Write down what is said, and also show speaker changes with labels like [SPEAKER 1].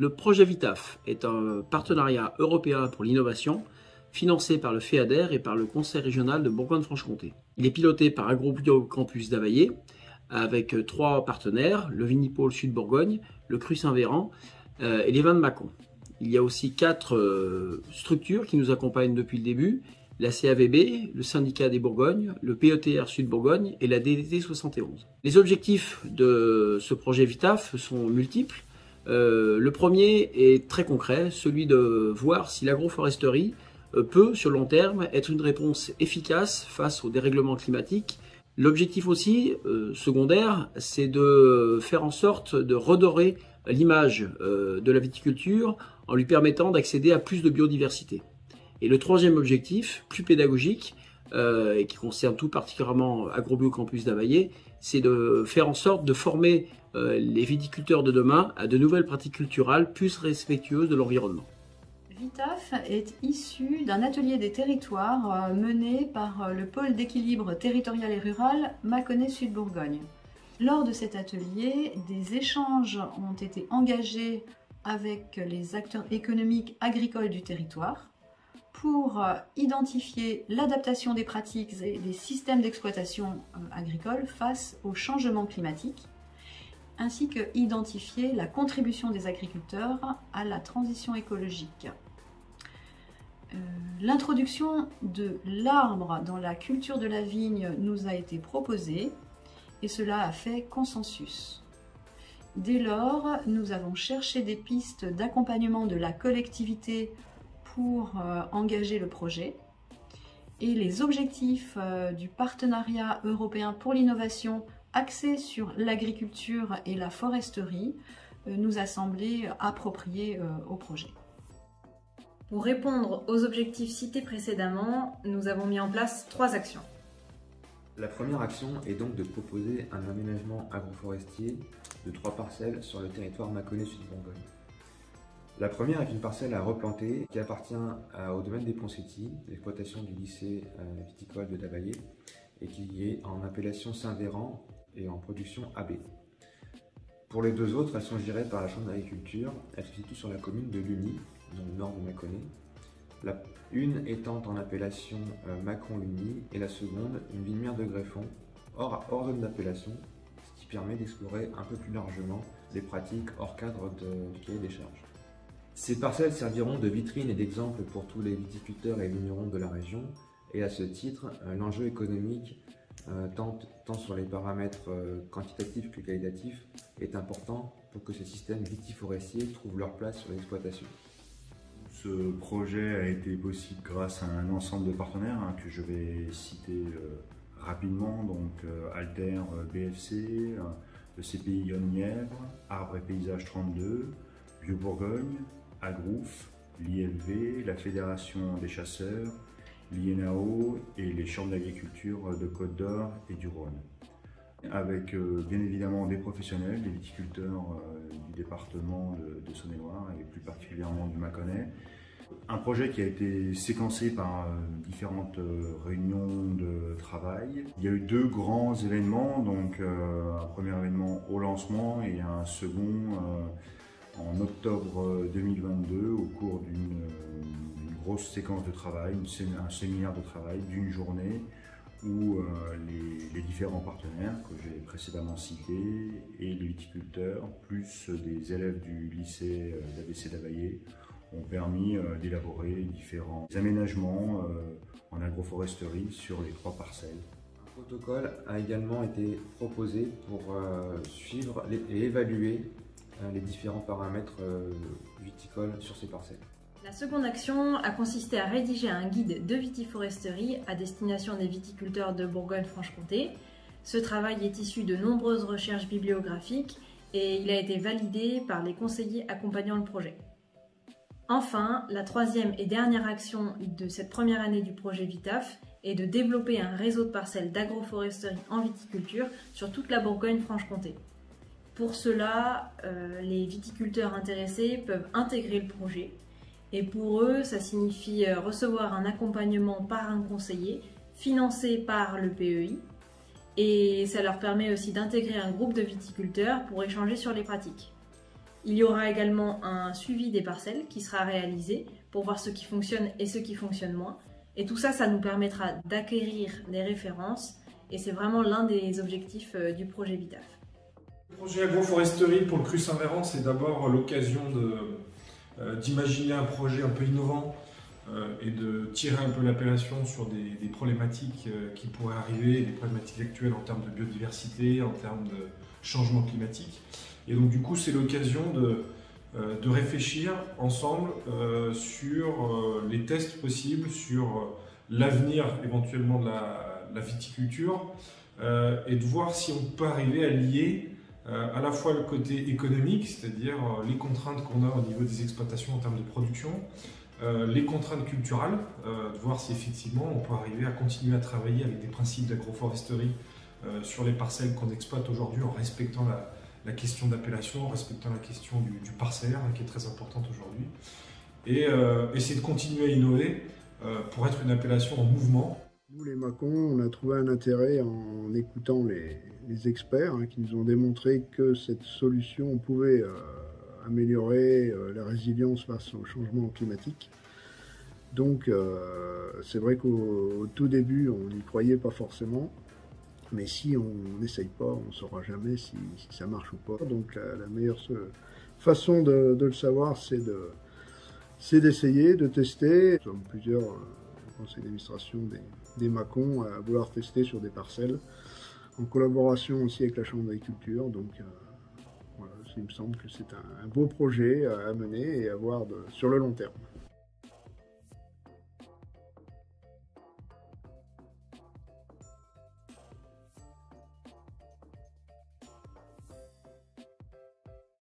[SPEAKER 1] Le projet VITAF est un partenariat européen pour l'innovation financé par le FEADER et par le Conseil régional de Bourgogne-Franche-Comté. Il est piloté par AgroBio Campus d'Availlé avec trois partenaires, le Vinipôle Sud Bourgogne, le Cru Saint-Véran euh, et les vins de Mâcon. Il y a aussi quatre euh, structures qui nous accompagnent depuis le début, la CAVB, le syndicat des Bourgognes, le PETR Sud Bourgogne et la DDT 71. Les objectifs de ce projet VITAF sont multiples. Euh, le premier est très concret, celui de voir si l'agroforesterie euh, peut, sur long terme, être une réponse efficace face au dérèglement climatique. L'objectif aussi, euh, secondaire, c'est de faire en sorte de redorer l'image de la viticulture en lui permettant d'accéder à plus de biodiversité. Et le troisième objectif, plus pédagogique, et qui concerne tout particulièrement AgroBio Campus d'Availlé, c'est de faire en sorte de former euh, les viticulteurs de demain à de nouvelles pratiques culturelles plus respectueuses de l'environnement.
[SPEAKER 2] VITAF est issu d'un atelier des territoires euh, mené par euh, le pôle d'équilibre territorial et rural Mâconnais Sud Bourgogne. Lors de cet atelier, des échanges ont été engagés avec les acteurs économiques agricoles du territoire pour identifier l'adaptation des pratiques et des systèmes d'exploitation agricole face au changement climatique ainsi que identifier la contribution des agriculteurs à la transition écologique. Euh, l'introduction de l'arbre dans la culture de la vigne nous a été proposée et cela a fait consensus. Dès lors, nous avons cherché des pistes d'accompagnement de la collectivité pour euh, engager le projet et les objectifs euh, du partenariat européen pour l'innovation axé sur l'agriculture et la foresterie euh, nous a semblé approprié euh, au projet.
[SPEAKER 3] Pour répondre aux objectifs cités précédemment, nous avons mis en place trois actions.
[SPEAKER 4] La première action est donc de proposer un aménagement agroforestier de trois parcelles sur le territoire Mâconnais-Sud-Bourgogne. La première est une parcelle à replanter qui appartient au domaine des Ponseti, l'exploitation du lycée euh, viticole de Davaillé, et qui est en appellation Saint-Véran et en production AB. Pour les deux autres, elles sont gérées par la Chambre d'agriculture. Elles se situent sur la commune de Luni, dans le nord de Mâconnais. La une étant en appellation euh, Macon-Luni et la seconde une vigne de Greffon, hors, hors zone d'appellation, ce qui permet d'explorer un peu plus largement les pratiques hors cadre du cahier des charges. Ces parcelles serviront de vitrine et d'exemple pour tous les viticulteurs et vignerons de la région, et à ce titre, euh, l'enjeu économique euh, tant, sur les paramètres euh, quantitatifs que qualitatifs, est important pour que ces systèmes vitiforestiers trouvent leur place sur l'exploitation.
[SPEAKER 5] Ce projet a été possible grâce à un ensemble de partenaires hein, que je vais citer euh, rapidement, donc Alter BFC, le CPI Yonne-Nièvre, Arbre et Paysage 32, Vieux-Bourgogne, Agrouf, l'IFV, la Fédération des chasseurs, l'INAO et les chambres d'agriculture de Côte d'Or et du Rhône. Avec euh, bien évidemment des professionnels, des viticulteurs euh, du département de, Saône-et-Loire et plus particulièrement du Mâconnais. Un projet qui a été séquencé par euh, différentes réunions de travail. Il y a eu deux grands événements, donc un premier événement au lancement et un second en octobre 2022 au cours d'une grosse séquence de travail, un séminaire de travail d'une journée où euh, les, différents partenaires que j'ai précédemment cités et les viticulteurs, plus des élèves du lycée euh, d'ABC d'Availlé, ont permis euh, d'élaborer différents aménagements en agroforesterie sur les trois parcelles.
[SPEAKER 4] Un protocole a également été proposé pour suivre et évaluer les différents paramètres viticoles sur ces parcelles.
[SPEAKER 3] La seconde action a consisté à rédiger un guide de vitiforesterie à destination des viticulteurs de Bourgogne-Franche-Comté. Ce travail est issu de nombreuses recherches bibliographiques et il a été validé par les conseillers accompagnant le projet. Enfin, la troisième et dernière action de cette première année du projet VITAF est de développer un réseau de parcelles d'agroforesterie en viticulture sur toute la Bourgogne-Franche-Comté. Pour cela, euh, les viticulteurs intéressés peuvent intégrer le projet et pour eux, ça signifie euh, recevoir un accompagnement par un conseiller financé par le PEI. Et ça leur permet aussi d'intégrer un groupe de viticulteurs pour échanger sur les pratiques. Il y aura également un suivi des parcelles qui sera réalisé pour voir ce qui fonctionne et ce qui fonctionne moins. Et tout ça, ça nous permettra d'acquérir des références et c'est vraiment l'un des objectifs euh, du projet VITAF.
[SPEAKER 6] Le projet agroforesterie pour le cru Saint-Véran, c'est d'abord l'occasion euh, d'imaginer un projet un peu innovant euh, et de tirer un peu l'appellation sur des, problématiques qui pourraient arriver, des problématiques actuelles en termes de biodiversité, en termes de changement climatique. Et donc du coup, c'est l'occasion de, de, réfléchir ensemble sur les tests possibles, sur l'avenir éventuellement de la, viticulture euh, et de voir si on peut arriver à lier euh, à la fois le côté économique, c'est-à-dire euh, les contraintes qu'on a au niveau des exploitations en termes de production, les contraintes culturelles, de voir si effectivement on peut arriver à continuer à travailler avec des principes d'agroforesterie sur les parcelles qu'on exploite aujourd'hui en respectant la, question d'appellation, en respectant la question du, du parcellaire qui est très importante aujourd'hui. Et essayer de continuer à innover pour être une appellation en mouvement
[SPEAKER 7] nous, les Macons, on a trouvé un intérêt en écoutant les, experts hein, qui nous ont démontré que cette solution pouvait euh, améliorer euh, la résilience face au changement climatique. Donc, euh, c'est vrai qu'au tout début, on n'y croyait pas forcément. Mais si on n'essaye pas, on ne saura jamais si, ça marche ou pas. Donc, la, meilleure façon de, le savoir, c'est d'essayer, de, tester. Nous sommes plusieurs conseil d'administration des, des Macons à vouloir tester sur des parcelles, en collaboration aussi avec la Chambre d'agriculture. Donc euh, voilà, il me semble que c'est un, beau projet à mener et à voir sur le long terme.